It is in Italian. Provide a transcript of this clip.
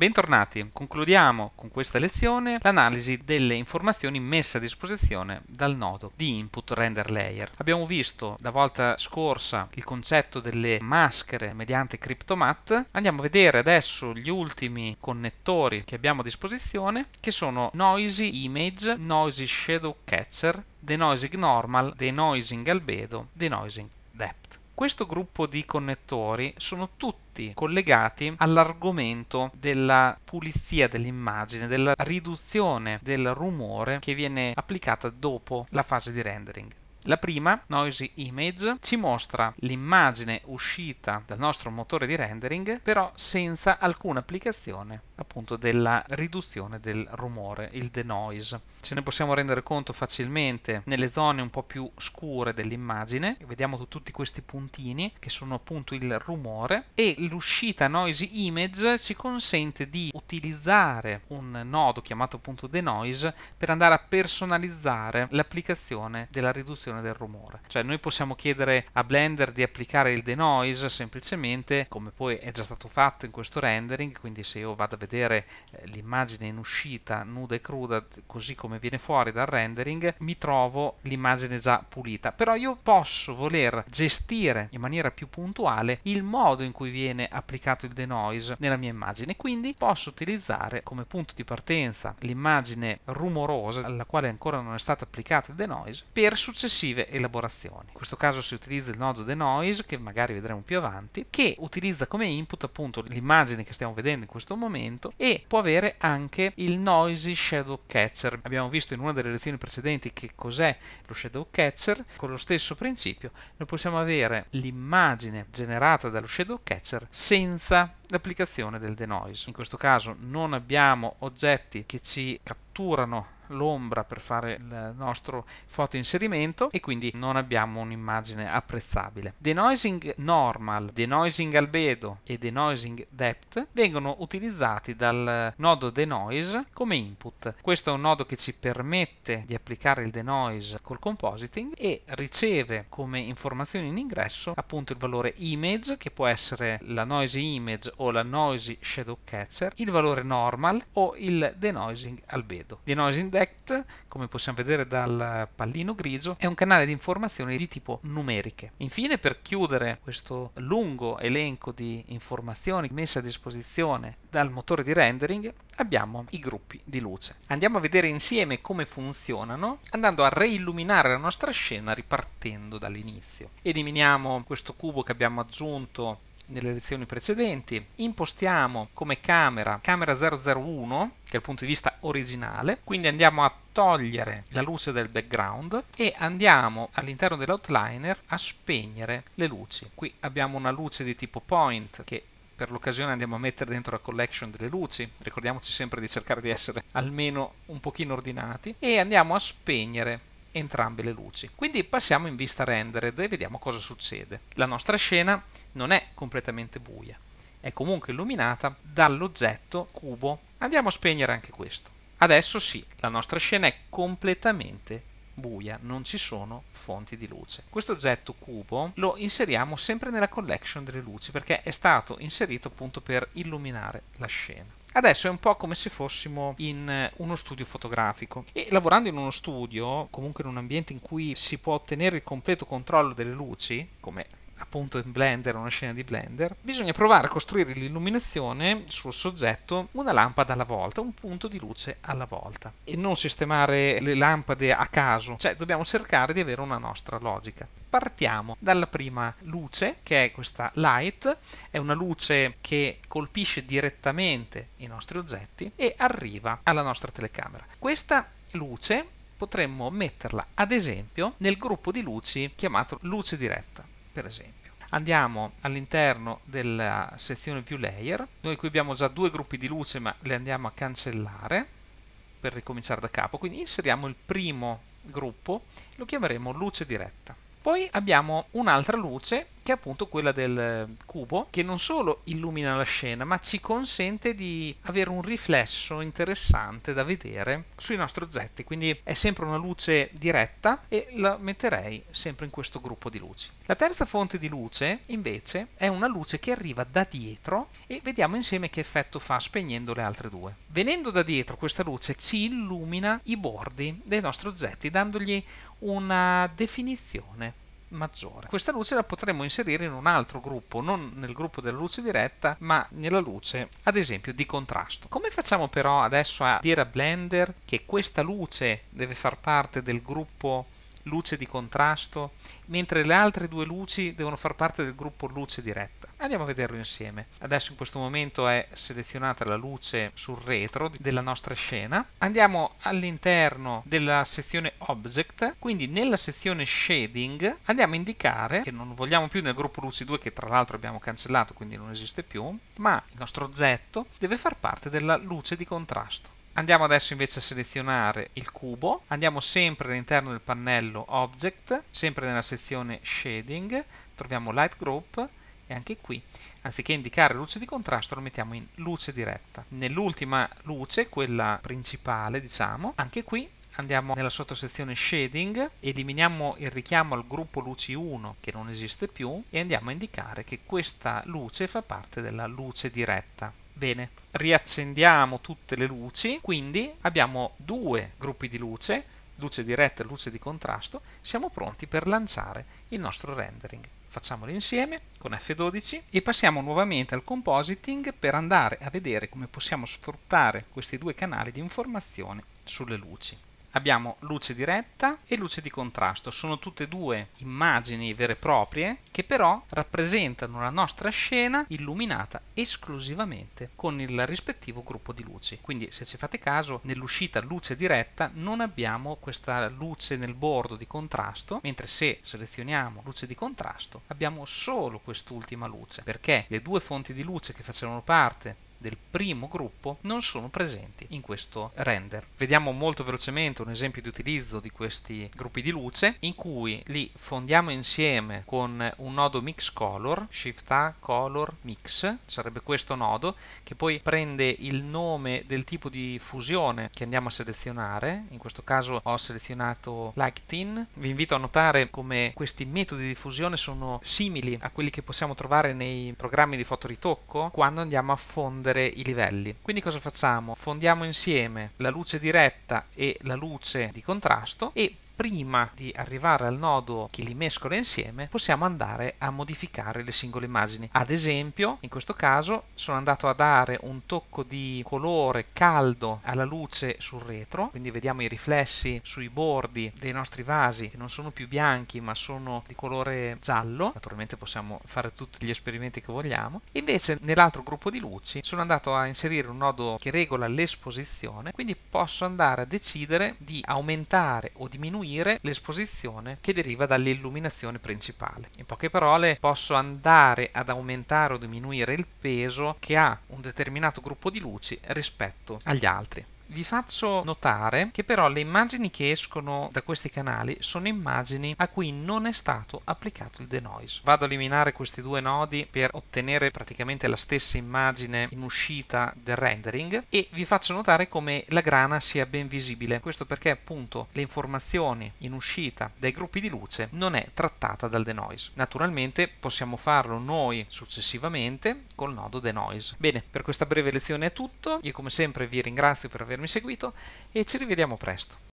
Bentornati, concludiamo con questa lezione l'analisi delle informazioni messe a disposizione dal nodo di input render layer. Abbiamo visto la volta scorsa il concetto delle maschere mediante CryptoMatte, andiamo a vedere adesso gli ultimi connettori che abbiamo a disposizione che sono Noisy Image, Noisy Shadow Catcher, Denoising Normal, Denoising Albedo, Denoising Depth. Questo gruppo di connettori sono tutti collegati all'argomento della pulizia dell'immagine, della riduzione del rumore che viene applicata dopo la fase di rendering. La prima, Noisy Image, ci mostra l'immagine uscita dal nostro motore di rendering, però senza alcuna applicazione appunto della riduzione del rumore, il denoise. Ce ne possiamo rendere conto facilmente nelle zone un po' più scure dell'immagine, vediamo tutti questi puntini che sono appunto il rumore e l'uscita Noisy Image ci consente di utilizzare un nodo chiamato appunto denoise per andare a personalizzare l'applicazione della riduzione del rumore. Cioè noi possiamo chiedere a Blender di applicare il denoise semplicemente come poi è già stato fatto in questo rendering, quindi se io vado a vedere eh, l'immagine in uscita nuda e cruda così come viene fuori dal rendering, mi trovo l'immagine già pulita. Però io posso voler gestire in maniera più puntuale il modo in cui viene applicato il denoise nella mia immagine, quindi posso utilizzare come punto di partenza l'immagine rumorosa alla quale ancora non è stato applicato il denoise per successive elaborazioni. In questo caso si utilizza il nodo denoise, che magari vedremo più avanti, che utilizza come input appunto l'immagine che stiamo vedendo in questo momento e può avere anche il noisy shadow catcher. Abbiamo visto in una delle lezioni precedenti che cos'è lo shadow catcher, con lo stesso principio noi possiamo avere l'immagine generata dallo shadow catcher senza l'applicazione del denoise. In questo caso non abbiamo oggetti che ci catturano l'ombra per fare il nostro fotoinserimento e quindi non abbiamo un'immagine apprezzabile. Denoising normal, denoising albedo e denoising depth vengono utilizzati dal nodo denoise come input. Questo è un nodo che ci permette di applicare il denoise col compositing e riceve come informazione in ingresso appunto il valore image che può essere la noisy image o la noisy shadow catcher, il valore normal o il denoising albedo. Denoising depth Detect, come possiamo vedere dal pallino grigio, è un canale di informazioni di tipo numeriche. Infine, per chiudere questo lungo elenco di informazioni messe a disposizione dal motore di rendering, abbiamo i gruppi di luce. Andiamo a vedere insieme come funzionano andando a reilluminare la nostra scena ripartendo dall'inizio. Eliminiamo questo cubo che abbiamo aggiunto nelle lezioni precedenti, impostiamo come camera camera 001 che è il punto di vista originale, quindi andiamo a togliere la luce del background e andiamo all'interno dell'outliner a spegnere le luci. Qui abbiamo una luce di tipo point che per l'occasione andiamo a mettere dentro la collection delle luci, ricordiamoci sempre di cercare di essere almeno un pochino ordinati. E andiamo a spegnere entrambe le luci. Quindi passiamo in vista rendered e vediamo cosa succede. La nostra scena non è completamente buia, è comunque illuminata dall'oggetto cubo. Andiamo a spegnere anche questo. Adesso sì, la nostra scena è completamente buia, non ci sono fonti di luce. Questo oggetto cubo lo inseriamo sempre nella collection delle luci perché è stato inserito appunto per illuminare la scena. Adesso è un po' come se fossimo in eh, uno studio fotografico. E lavorando in uno studio, comunque in un ambiente in cui si può ottenere il completo controllo delle luci, come appunto in Blender, una scena di Blender, bisogna provare a costruire l'illuminazione sul soggetto una lampada alla volta, un punto di luce alla volta e non sistemare le lampade a caso, cioè dobbiamo cercare di avere una nostra logica. Partiamo dalla prima luce, che è questa light, è una luce che colpisce direttamente i nostri oggetti e arriva alla nostra telecamera. Questa luce potremmo metterla ad esempio nel gruppo di luci chiamato luce diretta per esempio. Andiamo all'interno della sezione View Layer, noi qui abbiamo già due gruppi di luce ma le andiamo a cancellare per ricominciare da capo, quindi inseriamo il primo gruppo, lo chiameremo luce diretta. Poi abbiamo un'altra luce che è appunto quella del cubo, che non solo illumina la scena, ma ci consente di avere un riflesso interessante da vedere sui nostri oggetti. Quindi è sempre una luce diretta e la metterei sempre in questo gruppo di luci. La terza fonte di luce, invece, è una luce che arriva da dietro e vediamo insieme che effetto fa spegnendo le altre due. Venendo da dietro questa luce ci illumina i bordi dei nostri oggetti, dandogli una definizione maggiore. Questa luce la potremmo inserire in un altro gruppo, non nel gruppo della luce diretta, ma nella luce, ad esempio, di contrasto. Come facciamo però adesso a dire a Blender che questa luce deve far parte del gruppo luce di contrasto, mentre le altre due luci devono far parte del gruppo luce diretta. Andiamo a vederlo insieme. Adesso in questo momento è selezionata la luce sul retro della nostra scena. Andiamo all'interno della sezione Object, quindi nella sezione Shading andiamo a indicare che non vogliamo più nel gruppo luci 2 che tra l'altro abbiamo cancellato, quindi non esiste più, ma il nostro oggetto deve far parte della luce di contrasto. Andiamo adesso invece a selezionare il cubo, andiamo sempre all'interno del pannello Object, sempre nella sezione Shading, troviamo Light Group e anche qui, anziché indicare luce di contrasto, lo mettiamo in luce diretta. Nell'ultima luce, quella principale, diciamo, anche qui andiamo nella sottosezione Shading, eliminiamo il richiamo al gruppo luci 1 che non esiste più e andiamo a indicare che questa luce fa parte della luce diretta. Bene, riaccendiamo tutte le luci, quindi abbiamo due gruppi di luce, luce diretta e luce di contrasto, siamo pronti per lanciare il nostro rendering. Facciamolo insieme con F12 e passiamo nuovamente al compositing per andare a vedere come possiamo sfruttare questi due canali di informazione sulle luci abbiamo luce diretta e luce di contrasto. Sono tutte e due immagini vere e proprie che però rappresentano la nostra scena illuminata esclusivamente con il rispettivo gruppo di luci. Quindi se ci fate caso nell'uscita luce diretta non abbiamo questa luce nel bordo di contrasto, mentre se selezioniamo luce di contrasto abbiamo solo quest'ultima luce, perché le due fonti di luce che facevano parte del primo gruppo non sono presenti in questo render. Vediamo molto velocemente un esempio di utilizzo di questi gruppi di luce in cui li fondiamo insieme con un nodo mix color, shift A color mix, sarebbe questo nodo che poi prende il nome del tipo di fusione che andiamo a selezionare, in questo caso ho selezionato Lighting. Vi invito a notare come questi metodi di fusione sono simili a quelli che possiamo trovare nei programmi di fotoritocco quando andiamo a fondere risolvere i livelli. Quindi cosa facciamo? Fondiamo insieme la luce diretta e la luce di contrasto e prima di arrivare al nodo che li mescola insieme possiamo andare a modificare le singole immagini. Ad esempio in questo caso sono andato a dare un tocco di colore caldo alla luce sul retro quindi vediamo i riflessi sui bordi dei nostri vasi che non sono più bianchi ma sono di colore giallo. Naturalmente possiamo fare tutti gli esperimenti che vogliamo. Invece nell'altro gruppo di luci sono andato a inserire un nodo che regola l'esposizione quindi posso andare a decidere di aumentare o diminuire diminuire l'esposizione che deriva dall'illuminazione principale. In poche parole, posso andare ad aumentare o diminuire il peso che ha un determinato gruppo di luci rispetto agli altri. Vi faccio notare che però le immagini che escono da questi canali sono immagini a cui non è stato applicato il denoise. Vado a eliminare questi due nodi per ottenere praticamente la stessa immagine in uscita del rendering e vi faccio notare come la grana sia ben visibile. Questo perché appunto le informazioni in uscita dai gruppi di luce non è trattata dal denoise. Naturalmente possiamo farlo noi successivamente col nodo denoise. Bene, per questa breve lezione è tutto. Io come sempre vi ringrazio per aver avermi seguito e ci rivediamo presto.